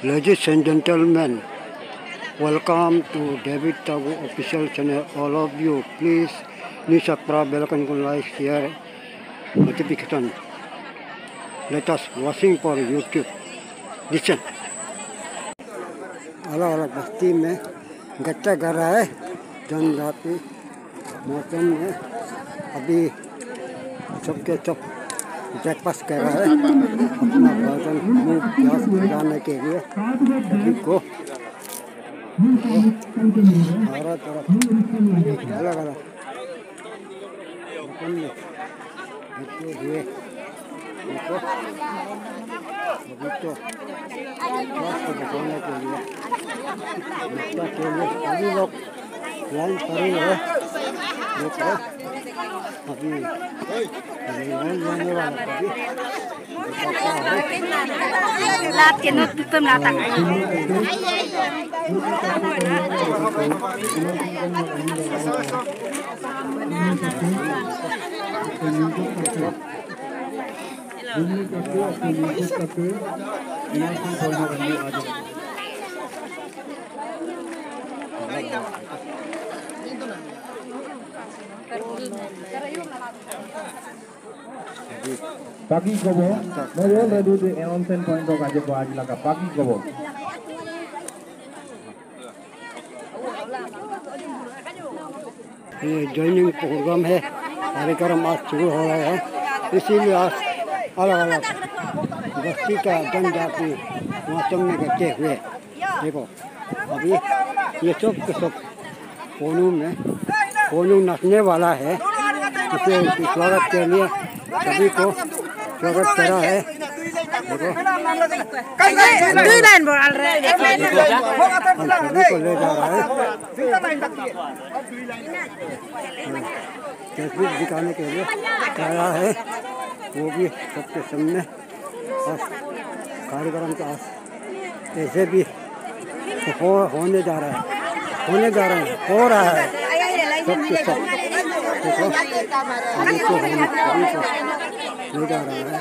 Ladies and gentlemen, welcome to David Tagu official channel. All of you, please ni subscribe, bell icon, like, share, notification. Let us watching for YouTube. Listen. अलग अलग बस्ती में गच्चा कर रहा है जनजाति मौसम में अभी सबके सब ब्रेकफास्ट कर रहा है। अपना भोजन मुँह प्यास बुझाने के लिए। को अलग अलग हुए तो के लिए। के लिए लोग लाइन है। Lahat kinot dito natak. Hello. Pagi kobo, noyo redu di onsen point ko kaje ko aji laka pagi kobo. ये ज्वाइनिंग प्रोग्राम है कार्यक्रम आज शुरू हो रहा है इसीलिए आज अलग अलग बस्ती का जनजाति मौसम में करते हुए देखो अभी ये सब के सब कोनू में कोनू नचने वाला है। इसे स्वागत के लिए सभी को स्वागत करा है। ले जा रहा है तस्वीर दिखाने के लिए आया है। वो भी सबके सामने। और कार्यक्रम का ऐसे भी हो, होने जा रहा है। होने जा रहा है। हो रहा है। सबके सब। देखो जा रहा है।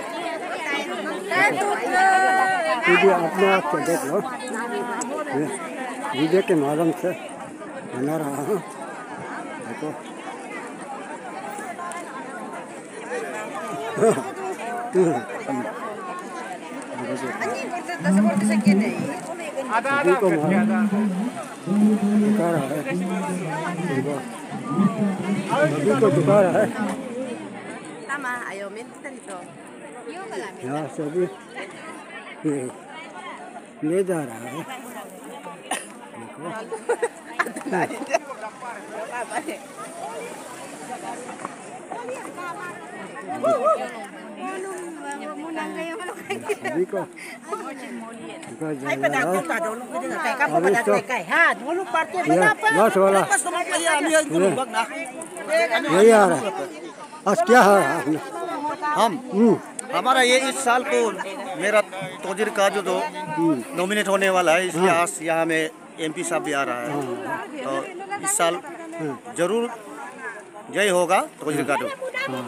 वीडियो अपने आप से देख लो। ये वीडियो के माध्यम से बना रहा हूँ। देखो। सभी को मालूम। दिखा रहा है? देखो सभी को दिखा रहा है tama ayo min kita dito यहाँ सभी ये ले जा रहा है देखो सभी को दिखा जा रहा है अभी तो ये लास्ट वाला ये यही आ रहा है। आज क्या है हम? हम्म, हमारा ये इस साल को मेरा तोजिर का जो दो नॉमिनेट होने वाला है इसलिए आज यहाँ में एमपी साहब भी आ रहा है। तो इस साल ज़रूर जय होगा तोजिर का तो हाँ।